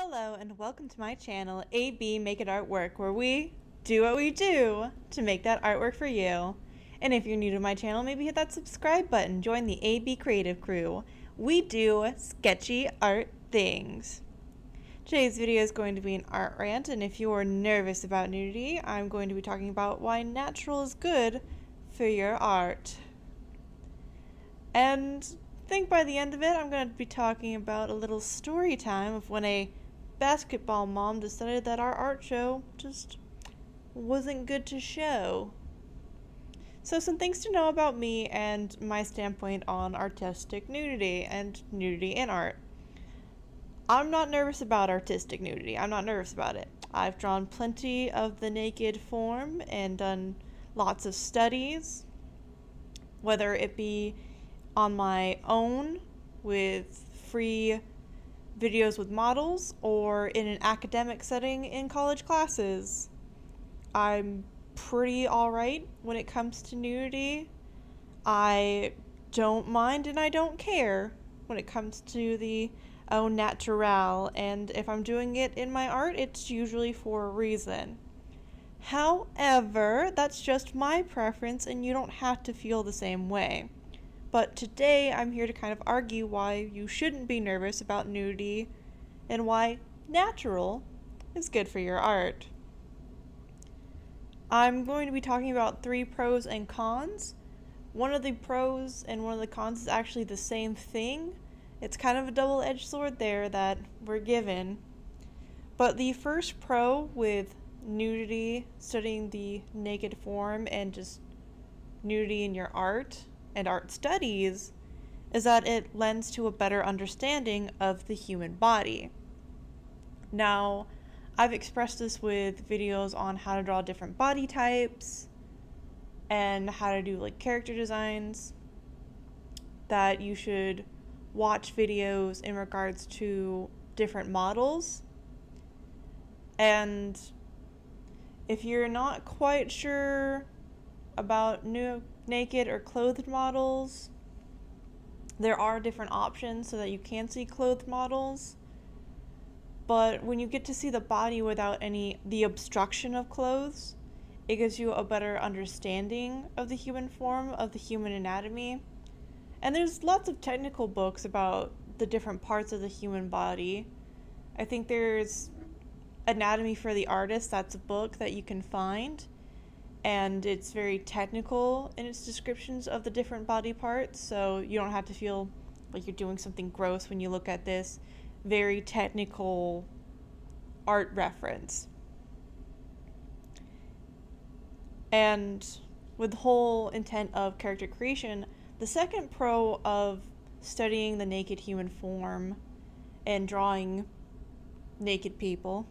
Hello and welcome to my channel, AB Make It Artwork, where we do what we do to make that artwork for you. And if you're new to my channel, maybe hit that subscribe button, join the AB Creative Crew. We do sketchy art things. Today's video is going to be an art rant, and if you're nervous about nudity, I'm going to be talking about why natural is good for your art. And I think by the end of it, I'm going to be talking about a little story time of when a basketball mom decided that our art show just wasn't good to show. So, some things to know about me and my standpoint on artistic nudity and nudity in art. I'm not nervous about artistic nudity. I'm not nervous about it. I've drawn plenty of the naked form and done lots of studies, whether it be on my own with free videos with models or in an academic setting in college classes. I'm pretty alright when it comes to nudity. I don't mind and I don't care when it comes to the au naturel, and if I'm doing it in my art, it's usually for a reason. However, that's just my preference, and you don't have to feel the same way. But today I'm here to kind of argue why you shouldn't be nervous about nudity and why natural is good for your art. I'm going to be talking about three pros and cons. One of the pros and one of the cons is actually the same thing. It's kind of a double edged sword there that we're given. But the first pro with nudity, studying the naked form, and just nudity in your art and art studies is that it lends to a better understanding of the human body. Now, I've expressed this with videos on how to draw different body types and how to do like character designs that you should watch videos in regards to different models. And if you're not quite sure about new naked or clothed models. There are different options so that you can see clothed models. But when you get to see the body without any the obstruction of clothes, it gives you a better understanding of the human form, of the human anatomy. And there's lots of technical books about the different parts of the human body. I think there's Anatomy for the Artist, that's a book that you can find and it's very technical in its descriptions of the different body parts, so you don't have to feel like you're doing something gross when you look at this very technical art reference. And with the whole intent of character creation, the second pro of studying the naked human form and drawing naked people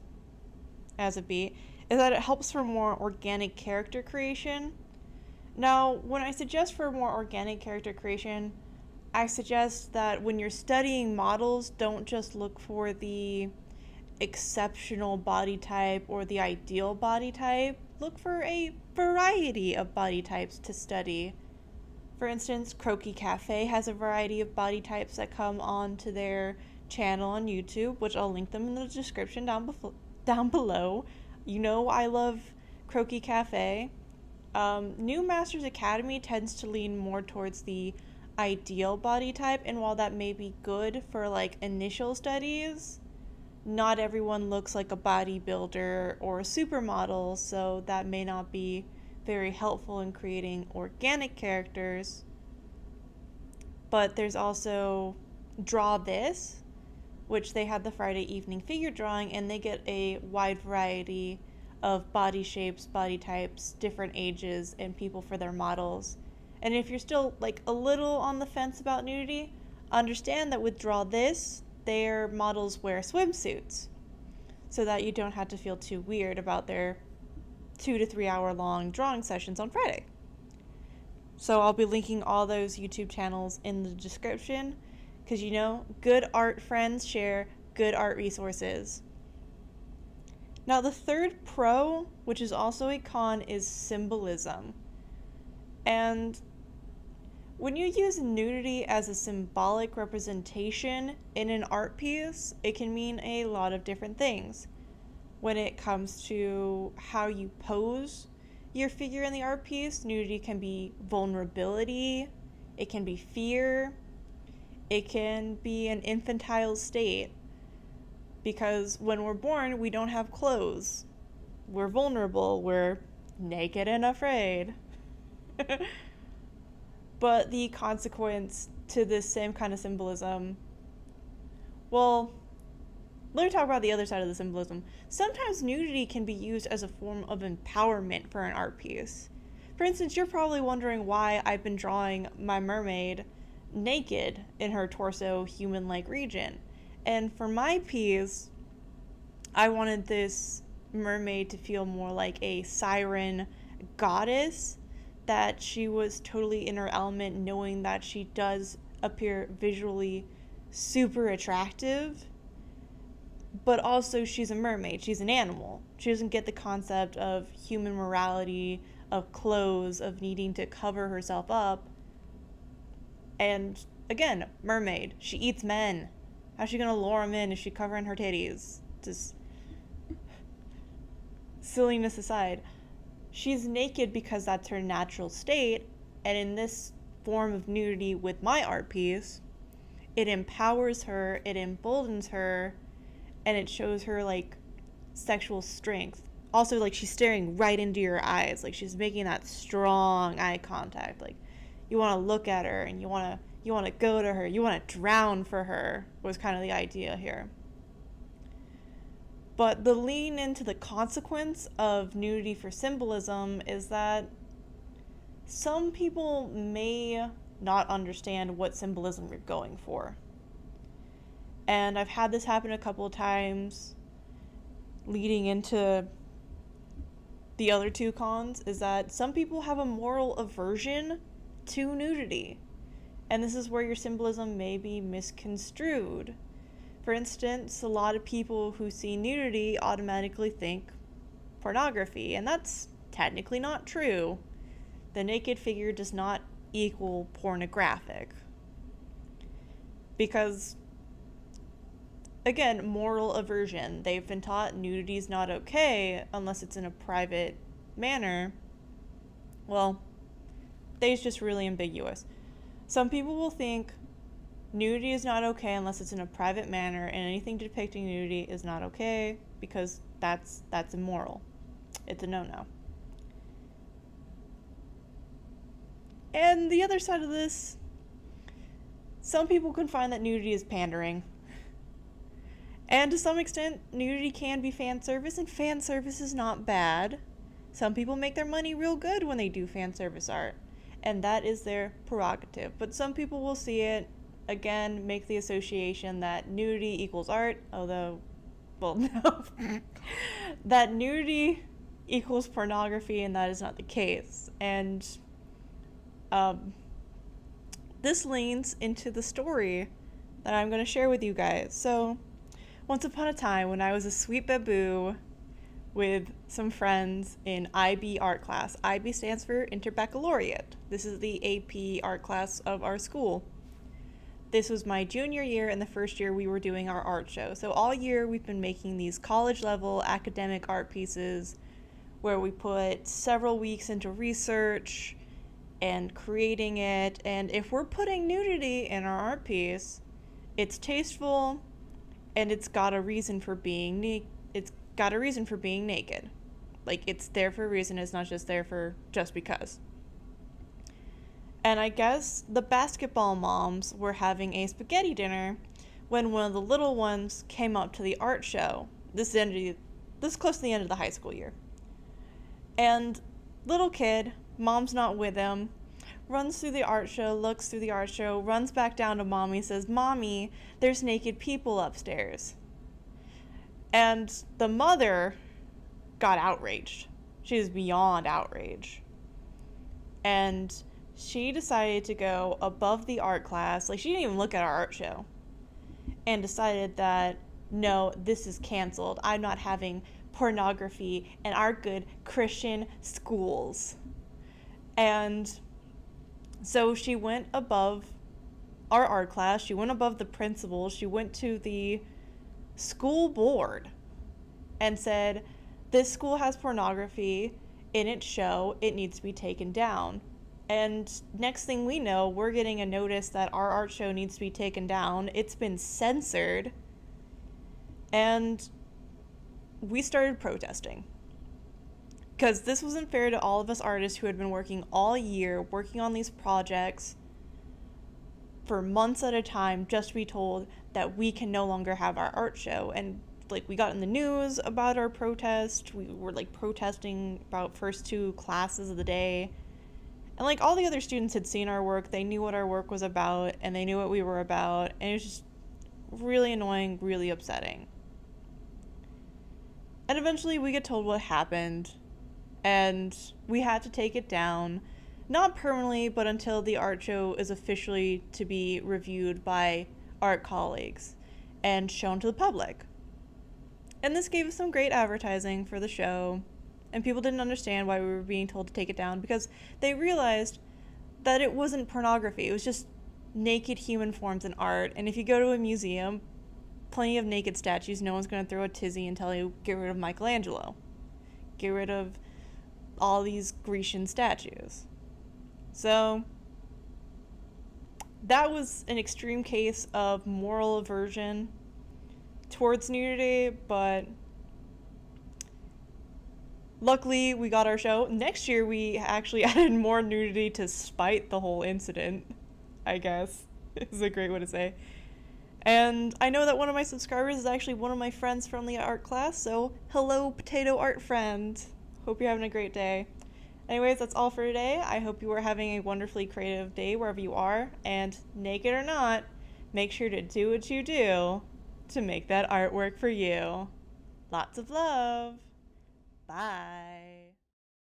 as a beat is that it helps for more organic character creation. Now, when I suggest for more organic character creation, I suggest that when you're studying models, don't just look for the exceptional body type or the ideal body type. Look for a variety of body types to study. For instance, Croquis Cafe has a variety of body types that come onto their channel on YouTube, which I'll link them in the description down, bef- down below. You know, I love Croquis Cafe. Um, New Masters Academy tends to lean more towards the ideal body type, and while that may be good for like initial studies, not everyone looks like a bodybuilder or a supermodel, so that may not be very helpful in creating organic characters. But there's also Draw This, which they had the Friday evening figure drawing, and they get a wide variety of body shapes, body types, different ages, and people for their models. And if you're still like a little on the fence about nudity, understand that with Draw This, their models wear swimsuits so that you don't have to feel too weird about their two to three hour long drawing sessions on Friday. So I'll be linking all those YouTube channels in the description because you know, good art friends share good art resources. Now, the third pro, which is also a con, is symbolism. And when you use nudity as a symbolic representation in an art piece, it can mean a lot of different things. When it comes to how you pose your figure in the art piece, nudity can be vulnerability, it can be fear, it can be an infantile state. Because when we're born, we don't have clothes. We're vulnerable, we're naked and afraid. but the consequence to this same kind of symbolism, well, let me talk about the other side of the symbolism. Sometimes nudity can be used as a form of empowerment for an art piece. For instance, you're probably wondering why I've been drawing my mermaid naked in her torso human like region. And for my piece, I wanted this mermaid to feel more like a siren goddess, that she was totally in her element, knowing that she does appear visually super attractive. But also, she's a mermaid. She's an animal. She doesn't get the concept of human morality, of clothes, of needing to cover herself up and again, mermaid. She eats men. How's she gonna lure him in Is she covering her titties? Just silliness aside, she's naked because that's her natural state, and in this form of nudity with my art piece, it empowers her, it emboldens her, and it shows her like sexual strength. Also, like she's staring right into your eyes, like she's making that strong eye contact, like you want to look at her and you want to you want to go to her you want to drown for her was kind of the idea here. But the lean into the consequence of nudity for symbolism is that some people may not understand what symbolism you're going for. And i've had this happen a couple of times leading into the other two cons is that some people have a moral aversion to nudity. And this is where your symbolism may be misconstrued. For instance, a lot of people who see nudity automatically think pornography, and that's technically not true. The naked figure does not equal pornographic. Because, again, moral aversion. They've been taught nudity is not okay unless it's in a private manner. Well, is just really ambiguous. Some people will think nudity is not okay unless it's in a private manner and anything depicting nudity is not okay because that's that's immoral. It's a no-no. And the other side of this, some people can find that nudity is pandering. And to some extent, nudity can be fan service, and fan service is not bad. Some people make their money real good when they do fan service art and that is their prerogative. But some people will see it, again, make the association that nudity equals art, although, well, no, that nudity equals pornography, and that is not the case. And um, this leans into the story that I'm going to share with you guys. So, once upon a time, when I was a sweet baboo with some friends in IB art class. IB stands for Interbaccalaureate. This is the AP art class of our school. This was my junior year and the first year we were doing our art show. So all year we've been making these college level academic art pieces where we put several weeks into research and creating it. And if we're putting nudity in our art piece, it's tasteful and it's got a reason for being it's got a reason for being naked. Like it's there for a reason, it's not just there for just because. And I guess the basketball moms were having a spaghetti dinner when one of the little ones came up to the art show. This end this is close to the end of the high school year. And little kid, mom's not with him, runs through the art show, looks through the art show, runs back down to mommy, says, Mommy, there's naked people upstairs. And the mother got outraged. She was beyond outrage. And she decided to go above the art class. Like, she didn't even look at our art show. And decided that, no, this is canceled. I'm not having pornography in our good Christian schools. And So she went above our art class, she went above the principal, she went to the school board and said, This school has pornography in its show, it needs to be taken down. And next thing we know, we're getting a notice that our art show needs to be taken down. It's been censored. And we started protesting. Because this wasn't fair to all of us artists who had been working all year, working on these projects for months at a time, just to be told that we can no longer have our art show. And like we got in the news about our protest. We were like protesting about first two classes of the day. And like all the other students had seen our work, they knew what our work was about and they knew what we were about, and it was just really annoying, really upsetting. And eventually we get told what happened and we had to take it down not permanently, but until the art show is officially to be reviewed by art colleagues and shown to the public. And this gave us some great advertising for the show, and people didn't understand why we were being told to take it down because they realized that it wasn't pornography, it was just naked human forms in art. And if you go to a museum, plenty of naked statues, no one's going to throw a tizzy and tell you get rid of Michelangelo. Get rid of all these Grecian statues. So that was an extreme case of moral aversion towards nudity, but luckily we got our show. Next year we actually added more nudity to spite the whole incident, I guess. is a great way to say. And I know that one of my subscribers is actually one of my friends from the art class, so hello, potato art friend. Hope you're having a great day. Anyways, that's all for today. I hope you are having a wonderfully creative day wherever you are, and naked or not, make sure to do what you do to make that artwork for you. Lots of love. Bye.